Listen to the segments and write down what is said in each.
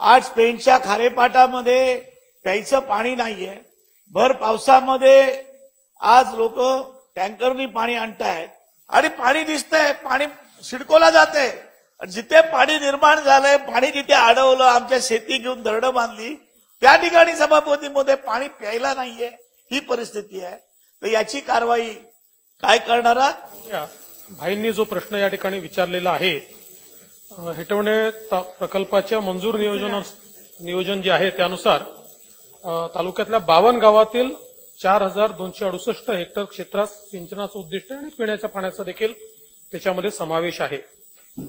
आज स्पेनच्या खारेपाटामध्ये प्यायचं पाणी नाहीये. भर पावसामध्ये आज लोक टँकरनी पाणी आणतायत. आणि पाणी दिसतंय पाणी सिडकोला जाते जिथे पाणी निर्माण झालंय पाणी जिथे अडवलं आमच्या शेती घेऊन धरणं बांधली त्या ठिकाणी सभापतीमध्ये पाणी प्यायला नाहीये. ही परिस्थिती आहे. तर याची कारवाई काय करणार भाईंनी जो प्रश्न या ठिकाणी विचारलेला आहे हेटवणे प्रकल्पाच्या मंजूर नियोजन नियोजन जे आहे त्यानुसार तालुक्यातल्या बावन्न गावातील चार हजार दोनशे अडुसष्ट हेक्टर क्षेत्रात सिंचनाचं उद्दिष्ट आणि पिण्याच्या पाण्याचा देखील त्याच्यामध्ये समावेश आहे.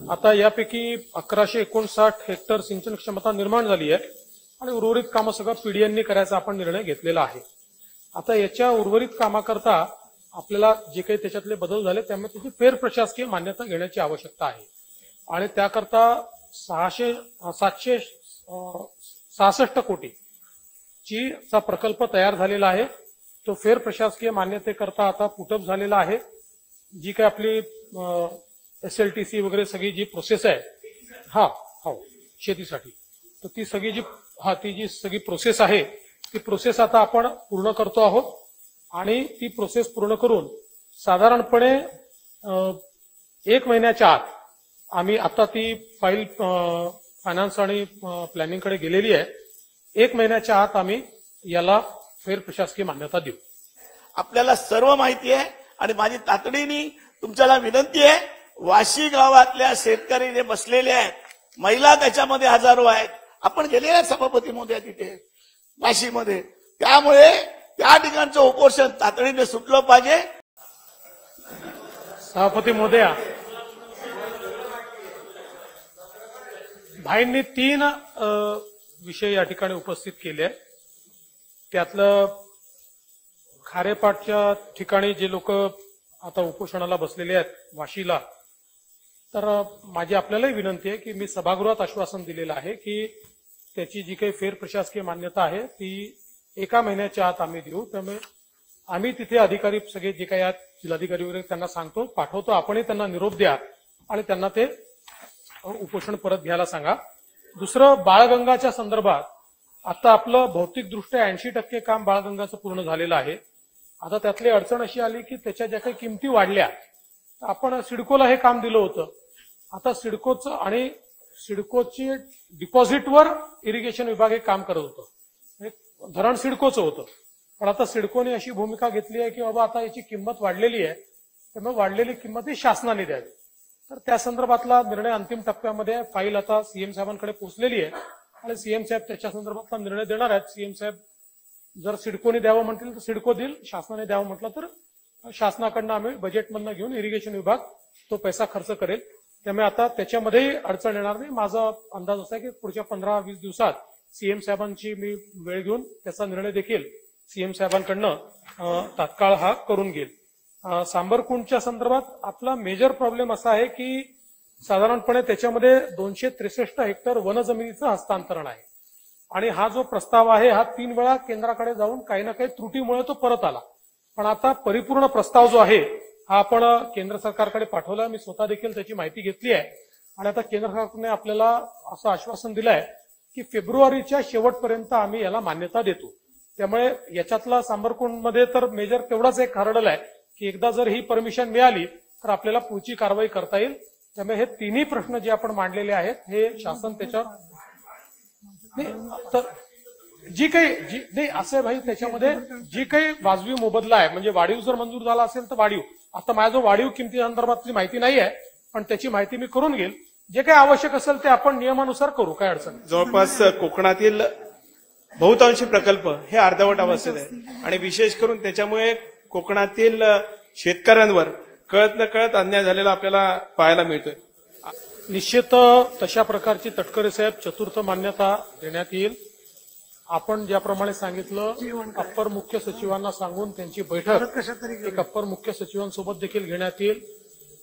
आता यापैकी अकराशे एकोणसाठ हेक्टर सिंचन क्षमता निर्माण झाली आहे आणि उर्वरित कामं सगळं पीडीएननी करायचा आपण निर्णय घेतलेला आहे. आता याच्या उर्वरित कामाकरता आपल्याला जे काही त्याच्यातले बदल झाले त्यामुळे त्याची फेर प्रशासकीय मान्यता घेण्याची आवश्यकता आहे. आणि त्याकरता सहाशे सातशे सहासष्ट कोटी ची चा प्रकल्प तयार झालेला आहे. तो फेर प्रशासकीय मान्यतेकरता आता पुटअप झालेला आहे. जी काय आपली एस एल टी सी वगैरे सगळी जी प्रोसेस आहे हा हो शेतीसाठी. तर ती सगळी जी हा ती जी सगळी प्रोसेस आहे ती प्रोसेस आता आपण पूर्ण करतो आहोत. आणि ती प्रोसेस पूर्ण करून साधारणपणे एक महिन्याच्या आत आम्ही आता ती फाईल फायनान्स आणि प्लॅनिंगकडे गेलेली आहे. एक महिन्याच्या आत आम्ही याला फेर प्रशासकीय मान्यता देऊ. आपल्याला सर्व माहिती आहे आणि माझी तातडीने तुमच्याला विनंती आहे वाशी गावातल्या शेतकरी जे बसलेले आहेत महिला त्याच्यामध्ये हजारो आहेत. आपण गेले आहेत सभापती मोदी तिथे वाशीमध्ये. त्यामुळे त्या ठिकाणचं उपोषण तातडीने सुटलं पाहिजे. सभापती महोदया भाईंनी तीन विषय या ठिकाणी उपस्थित केले आहेत. त्यातलं खारेपाटच्या ठिकाणी जे लोक आता उपोषणाला बसलेले आहेत वाशीला तर माझी आपल्यालाही विनंती आहे की मी सभागृहात आश्वासन दिलेलं आहे की त्याची जी काही फेर प्रशासकीय मान्यता आहे ती एका महिन्याच्या आत आम्ही देऊ त्यामुळे आम्ही तिथे अधिकारी सगळे जे काही आहेत जिल्हाधिकारी वगैरे त्यांना सांगतो पाठवतो आपणही त्यांना निरोप द्या आणि त्यांना ते उपोषण परत घ्यायला सांगा. दुसरं बाळगंगाच्या संदर्भात आता आपलं भौतिकदृष्ट्या ऐंशी टक्के काम बाळगंगाचं पूर्ण झालेलं आहे. आता त्यातली अडचण अशी आली की त्याच्या ज्या काही किमती वाढल्या तर आपण सिडकोला हे काम दिलं होतं. आता सिडकोचं आणि सिडकोची डिपॉझिटवर इरिगेशन विभाग हे काम करत होतं. धरण सिडकोचं होतं. पण आता सिडकोने अशी भूमिका घेतली आहे की बाबा आता याची किंमत वाढलेली आहे. त्यामुळे वाढलेली किंमत ही शासनाने द्यावी. तर त्या संदर्भातला निर्णय अंतिम टप्प्यामध्ये फाईल आता सीएम साहेबांकडे पोहोचलेली आहे. आणि सीएम साहेब त्याच्या संदर्भातला निर्णय देणार आहेत. सीएम साहेब जर सिडकोने द्यावं म्हणतील तर सिडको देईल. शासनाने द्यावं म्हटलं तर शासनाकडनं आम्ही बजेटमधनं घेऊन इरिगेशन विभाग तो पैसा खर्च करेल. त्यामुळे आता त्याच्यामध्येही अडचण येणार नाही. माझा अंदाज असा आहे की पुढच्या पंधरा वीस दिवसात सीएम साहेबांची मी वेळ घेऊन त्याचा निर्णय देखील सीएम साहेबांकडनं तात्काळ हा करून घेईल. सांबरकुंडच्या संदर्भात आपला मेजर प्रॉब्लेम असा आहे की साधारणपणे त्याच्यामध्ये दोनशे त्रेसष्ट हेक्टर वनजमिनीचं हस्तांतरण आहे. आणि हा जो प्रस्ताव आहे हा तीन वेळा केंद्राकडे जाऊन काही ना काही त्रुटीमुळे तो परत आला. पण आता परिपूर्ण प्रस्ताव जो आहे हा आपण केंद्र सरकारकडे पाठवला मी स्वतः देखील त्याची माहिती घेतली आहे. आणि आता केंद्र सरकारने आपल्याला असं आश्वासन दिलं आहे की फेब्रुवारीच्या शेवटपर्यंत आम्ही याला मान्यता देतो. त्यामुळे याच्यातला सांबरकुंडमध्ये तर मेजर तेवढाच एक हरडल आहे की एकदा जर ही परमिशन मिळाली तर आपल्याला पुढची कारवाई करता येईल. त्यामुळे हे तिन्ही प्रश्न जे आपण मांडलेले आहेत हे शासन त्याच्यावर जी काही जी नाही असं भाई त्याच्यामध्ये जी काही वाजवी मोबदला आहे म्हणजे वाढीव जर मंजूर झाला असेल तर वाढीव. आता माझ्या जो वाढीव किमती संदर्भातली माहिती नाही आहे पण त्याची माहिती मी करून घेईल. जे काही आवश्यक असेल ते आपण नियमानुसार करू काय अडचण जवळपास कोकणातील बहुतांशी प्रकल्प हे अर्धवट अवस्थेत आहे. आणि विशेष करून त्याच्यामुळे कोकणातील शेतकऱ्यांवर कळत न कळत अन्याय झालेला आपल्याला पाहायला मिळतोय. निश्चित तशा प्रकारची तटकरे साहेब चतुर्थ मान्यता देण्यात येईल. आपण ज्याप्रमाणे सांगितलं अप्पर मुख्य सचिवांना सांगून त्यांची बैठक एक अप्पर मुख्य सचिवांसोबत देखील घेण्यात येईल.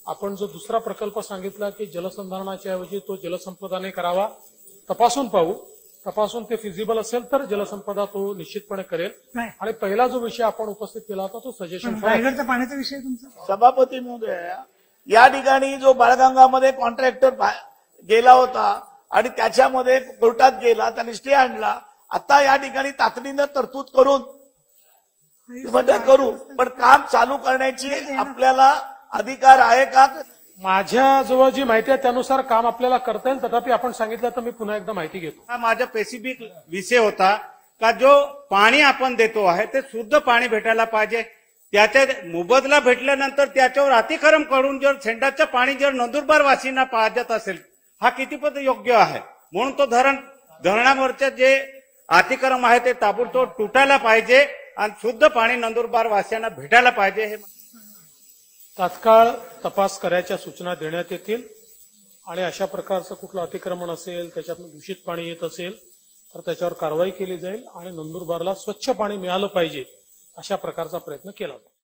आपण जो दुसरा प्रकल्प सांगितला की जलसंधारणाच्या ऐवजी तो जलसंपदाने करावा तपासून पाहू. तपासून ते फिजिबल असेल तर जलसंपदा तो निश्चितपणे करेल. नाही. आणि पहिला जो विषय आपण उपस्थित केला होता तो सजेशन रायगडचा पाण्याचा विषय तुमचा. सभापती महोदय या ठिकाणी जो बाळगंगामध्ये कॉन्ट्रॅक्टर गेला होता आणि त्याच्यामध्ये कोर्टात गेला त्यांनी स्टे आणला आता या ठिकाणी तातडीनं तरतूद करून म्हणजे करू. पण काम चालू करण्याची आपल्याला अधिकार आहे का? माझ्या जवळ जी माहिती आहे त्यानुसार काम आपल्याला करता येईल. तथापि आपण सांगितलं तर मी पुन्हा एकदा माहिती घेतो. हा माझा स्पेसिफिक विषय होता का जो पाणी आपण देतो आहे ते शुद्ध पाणी भेटायला पाहिजे. त्याच्या मोबदला भेटल्यानंतर त्याच्यावर अतिक्रम करून जर सेंडाचं पाणी जर नंदुरबार वासींना पाहत असेल हा कितीपत योग्य आहे? म्हणून तो धरण धरणावरचे जे अतिक्रम आहे ते ताबडतोब तुटायला पाहिजे आणि शुद्ध पाणी नंदुरबार वासियांना भेटायला पाहिजे हे तात्काळ तपास करायच्या सूचना देण्यात येतील आणि अशा प्रकारचं कुठलं अतिक्रमण असेल त्याच्यातून दूषित पाणी येत असेल तर त्याच्यावर कारवाई केली जाईल आणि नंदुरबारला स्वच्छ पाणी मिळालं पाहिजे अशा प्रकारचा प्रयत्न केला जातो